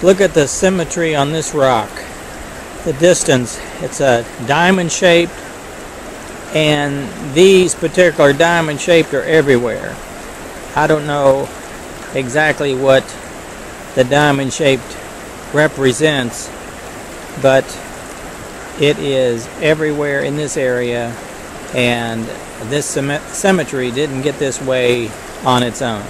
Look at the symmetry on this rock. The distance, it's a diamond shaped and these particular diamond shaped are everywhere. I don't know exactly what the diamond shaped represents, but it is everywhere in this area and this symmetry didn't get this way on its own.